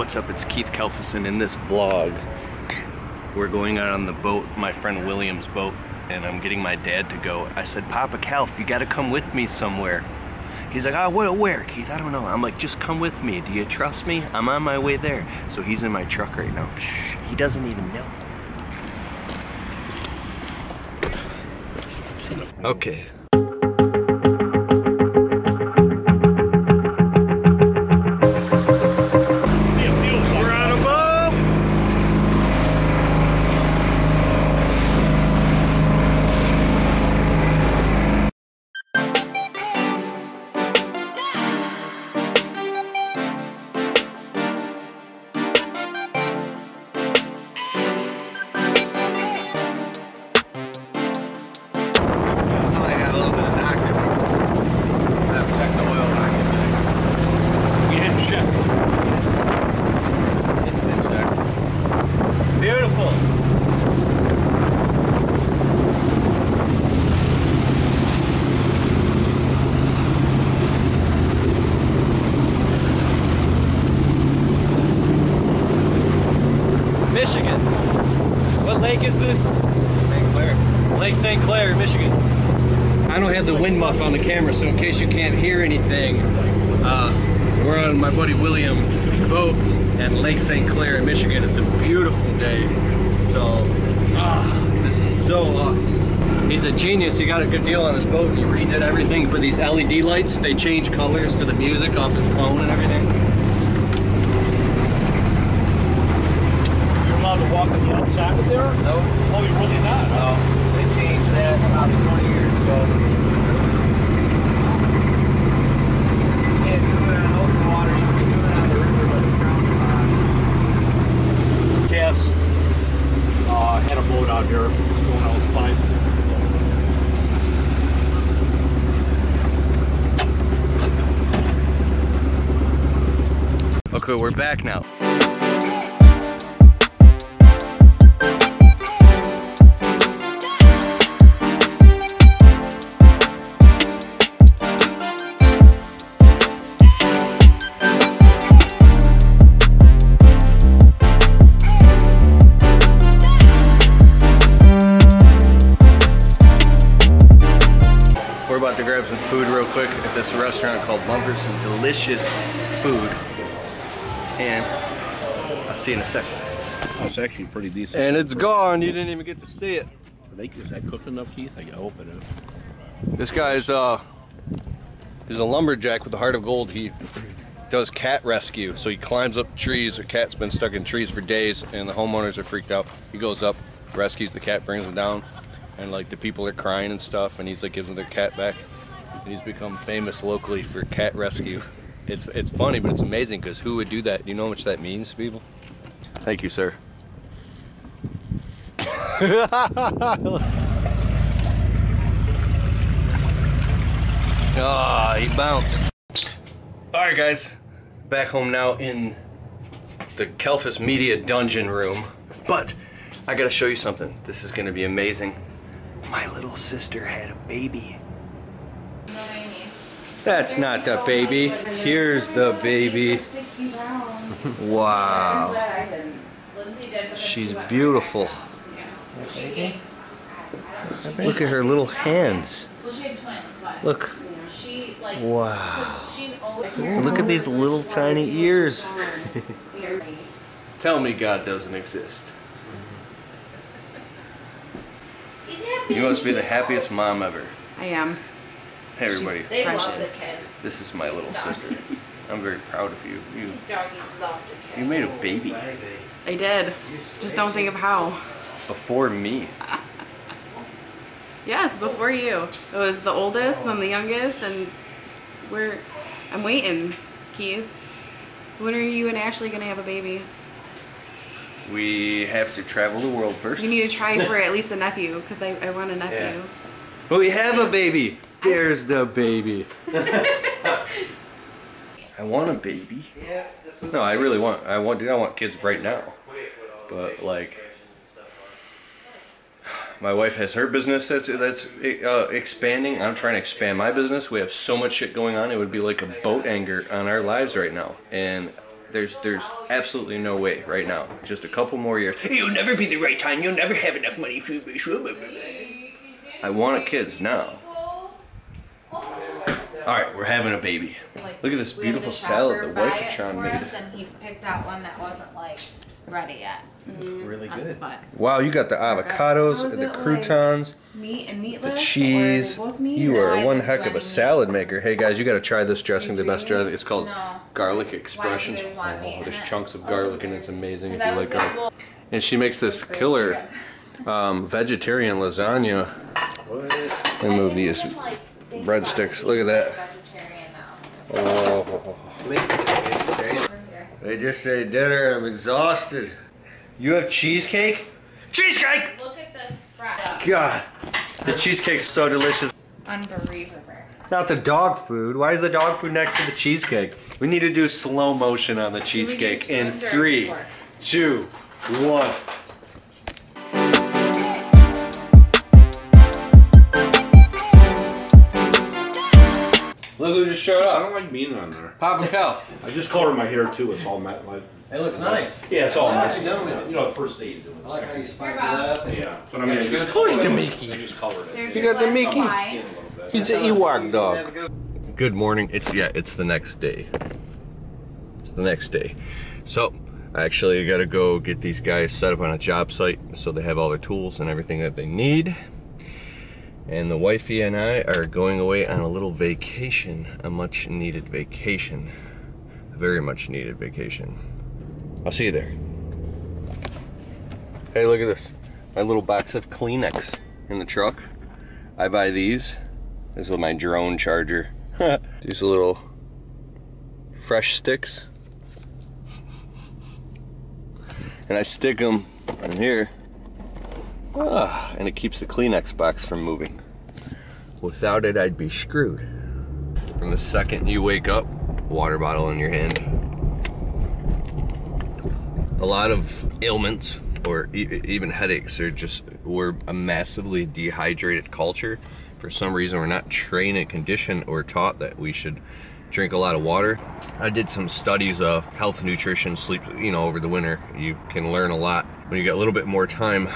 What's up, it's Keith Kalfas. In this vlog, we're going out on the boat, my friend William's boat, and I'm getting my dad to go. I said, Papa Kalf, you gotta come with me somewhere. He's like, oh, where, where, Keith? I don't know. I'm like, just come with me. Do you trust me? I'm on my way there. So he's in my truck right now. Shh, he doesn't even know. Okay, Michigan. What lake is this? St. Clair. Lake St. Clair, Michigan. I don't have the wind muff on the camera, so in case you can't hear anything, uh, we're on my buddy William's boat at Lake St. Clair in Michigan. It's a beautiful day. So, ah, this is so awesome. He's a genius. He got a good deal on his boat. He redid everything. But these LED lights, they change colors to the music off his phone and everything. You're allowed to walk on of there? Nope. Oh, you're really not? No. They changed that probably 20 years ago. You can't do it on open water. You can do it on the river, but it's frowned upon. Cass uh, had a boat out here. It was going out with five. Okay, we're back now. Quick at this restaurant called Bumpers. Some delicious food. And I'll see you in a second. It's actually pretty decent. And it's gone. You didn't even get to see it. They- Is that cooked enough, Keith? I hope it is. This guy's uh he's a lumberjack with a heart of gold. He does cat rescue. So he climbs up trees. A cat's been stuck in trees for days and the homeowners are freaked out. He goes up, rescues the cat, brings him down, and like the people are crying and stuff and he's like gives them their cat back. He's become famous locally for cat rescue. It's it's funny, but it's amazing because who would do that? Do you know how much that means to people? Thank you, sir. Ah, he bounced. All right, guys, back home now in the Kalfas Media Dungeon Room. But I gotta show you something. This is gonna be amazing. My little sister had a baby. That's not the baby. Here's the baby. Wow. She's beautiful. Look at her little hands. Well, she had twins, but Look. Wow. Look at these little tiny ears. Tell me God doesn't exist. You must be the happiest mom ever. I am. Hey everybody, They love the kids. this is my little sister. I'm very proud of you. You These doggies love the you made a baby I did. Just don't think of how. before me. Yes, before you. It was the oldest, then the youngest, and we're. I'm waiting, Keith. When are you and Ashley gonna have a baby? We have to travel the world first. We need to try for at least a nephew, because I, I want a nephew. Yeah. But we have a baby. There's the baby. I want a baby. No, I really want. I want. Dude, I want kids right now. But like, My wife has her business that's that's uh, expanding. I'm trying to expand my business. We have so much shit going on. It would be like a boat anchor on our lives right now. And There's there's absolutely no way right now. Just a couple more years. You'll never be the right time. You'll never have enough money. I want kids now. All right, we're having a baby. Like, Look at this beautiful the salad the wife buy of it Tron for made. us, And he picked out one that wasn't like ready yet. Really Um, good. But Wow, you got the avocados, So the it like croutons, Meat and meatless. the Or are cheese. meat? You are I one heck of a salad meat. maker. Hey guys, you got to try this dressing. The best dressing. It's called No. garlic expressions. do they want meat Oh, there's it? chunks of garlic and it's amazing if you like garlic. go. And she makes this killer um, vegetarian lasagna. Let me move these like, think breadsticks. Look at that. Oh, they just say dinner. I'm exhausted. You have cheesecake? Cheesecake! Look at this spread. God, the cheesecake's so delicious. Unbelievable. Not the dog food. Why is the dog food next to the cheesecake? We need to do slow motion on the cheesecake in spoons or three, forks? two, one. Look who just showed up. I up. don't like being on there. Papa Cal. I just colored my hair too. It's all matte. Like, It looks nice. yeah, it's all How messy. you done with it? Know, the first day you do it. I like how you spiked it You're up. Yeah, but I mean, I just Of course colored you it. can make I just colored it. There's You got the glass of Mickeys. wine. A little bit. He's an Ewok dog. Good morning. It's yeah, it's the next day. It's the next day. So I actually I gotta go get these guys set up on a job site so they have all their tools and everything that they need. And the wifey and I are going away on a little vacation, a much needed vacation. A very much needed vacation. I'll see you there. Hey, look at this. My little box of Kleenex in the truck. I buy these. This is my drone charger. these little fresh sticks. And I stick them in here. Ah, and it keeps the Kleenex box from moving. Without it, I'd be screwed. From the second you wake up, water bottle in your hand. A lot of ailments or e- even headaches are just, we're a massively dehydrated culture. For some reason, we're not trained and conditioned or taught that we should drink a lot of water. I did some studies of health, nutrition, sleep, you know, over the winter. You can learn a lot when you get a little bit more time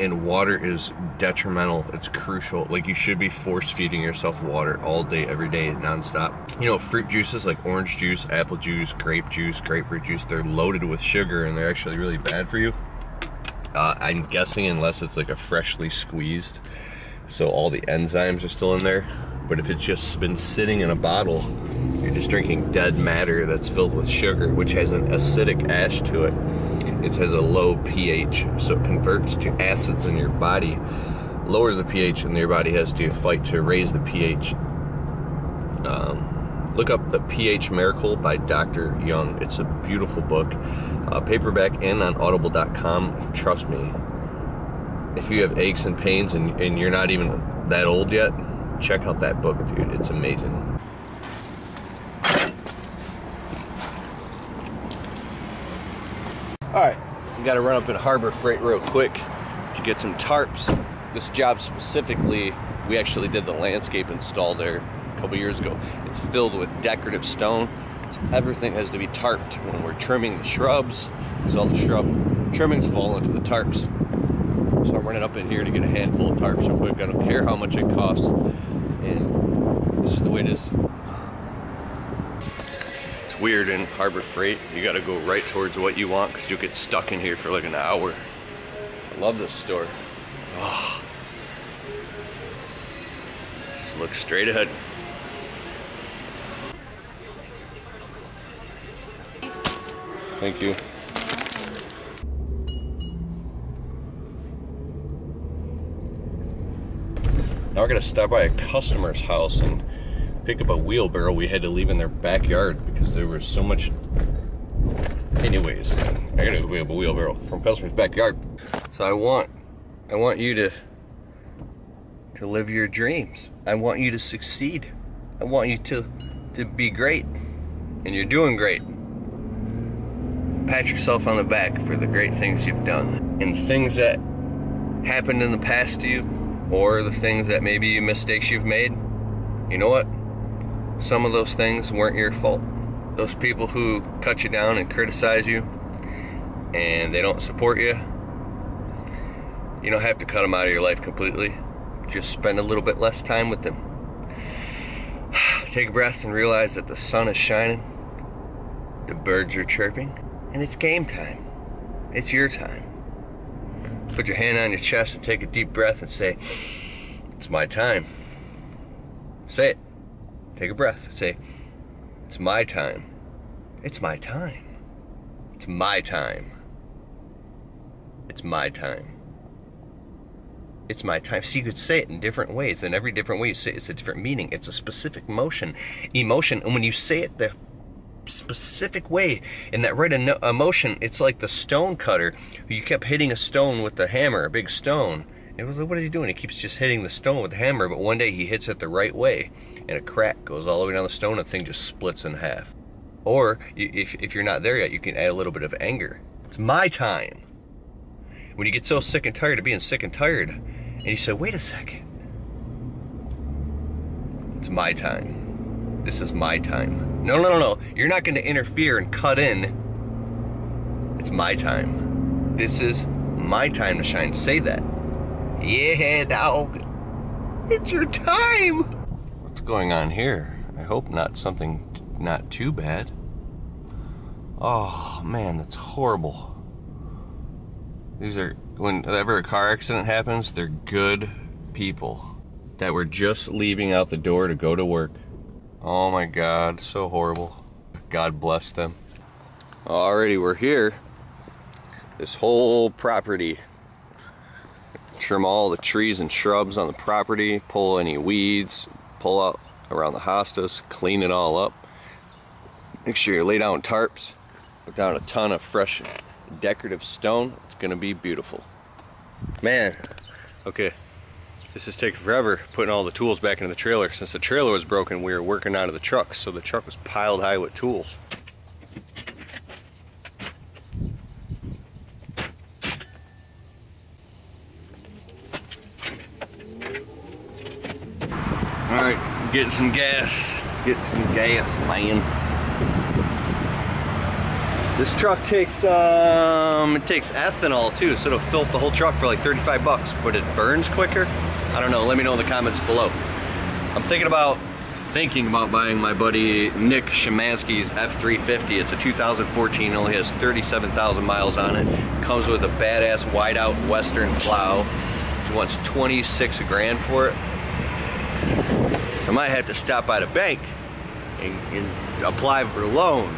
and water is detrimental. It's crucial. Like you should be force feeding yourself water all day, every day, nonstop. You know, fruit juices like orange juice, apple juice, grape juice, grapefruit juice, they're loaded with sugar and they're actually really bad for you. Uh, I'm guessing unless it's like a freshly squeezed, so all the enzymes are still in there. But if it's just been sitting in a bottle, you're just drinking dead matter that's filled with sugar, which has an acidic ash to it. It has a low pH, so it converts to acids in your body, lowers the pH, and your body has to fight to raise the pH. Um, look up the pH Miracle by Dr. Young. It's a beautiful book, uh, paperback and on Audible.com. Trust me, if you have aches and pains and, and you're not even that old yet, check out that book, dude. It's amazing. All right, we got to run up in Harbor Freight real quick to get some tarps. This job specifically, we actually did the landscape install there a couple years ago. It's filled with decorative stone. So everything has to be tarped when we're trimming the shrubs. Because all the shrub trimmings fall into the tarps. So I'm running up in here to get a handful of tarps real quick. I don't care how much it costs. And this is the way it is. Weird in Harbor Freight. You gotta go right towards what you want because you'll get stuck in here for like an hour. I love this store. Oh. Just look straight ahead. Thank you. Now we're gonna stop by a customer's house and pick up a wheelbarrow we had to leave in their backyard because there was so much. Anyways, I gotta go pick up a wheelbarrow from customer's backyard. So I want, I want you to, to live your dreams. I want you to succeed. I want you to, to be great, and you're doing great. Pat yourself on the back for the great things you've done and things that happened in the past to you, or the things that maybe mistakes you've made. You know what? Some of those things weren't your fault. those people who cut you down and criticize you and they don't support you, you don't have to cut them out of your life completely. Just spend a little bit less time with them. Take a breath and realize that the sun is shining, the birds are chirping, and it's game time. It's your time. Put your hand on your chest and take a deep breath and say, It's my time. Say it. Take a breath. Say, It's my time. It's my time. It's my time. It's my time. It's my time. So you could say it in different ways, and every different way you say it, it's a different meaning. It's a specific motion, emotion, and when you say it the specific way in that right emotion, it's like the stone cutter who you kept hitting a stone with the hammer, a big stone. It was like, what is he doing? He keeps just hitting the stone with the hammer, but one day he hits it the right way, and a crack goes all the way down the stone, and the thing just splits in half. Or if, if you're not there yet, you can add a little bit of anger. It's my time. When you get so sick and tired of being sick and tired, and you say, wait a second. It's my time. This is my time. No, no, no, no. You're not going to interfere and cut in. It's my time. This is my time to shine. Say that. Yeah, dog. It's your time. Going on here? I hope not something not too bad. Oh, man, that's horrible. These are, whenever a car accident happens, they're good people that were just leaving out the door to go to work. Oh my God, so horrible. God bless them. Alrighty, we're here. This whole property. Trim all the trees and shrubs on the property, pull any weeds, pull out around the hostas, clean it all up. Make sure you lay down tarps, put down a ton of fresh decorative stone. It's gonna be beautiful. Man, okay. This is taking forever putting all the tools back into the trailer. Since the trailer was broken, we were working out of the truck, so the truck was piled high with tools. Alright, get some gas. Get some gas, man. This truck takes um it takes ethanol too, so it'll fill up the whole truck for like 35 bucks, but it burns quicker. I don't know, let me know in the comments below. I'm thinking about thinking about buying my buddy Nick Shemansky's F350. It's a 2014, only has 37,000 miles on it. Comes with a badass wide-out western plow. He wants 26 grand for it. I might have to stop by the bank and, and apply for a loan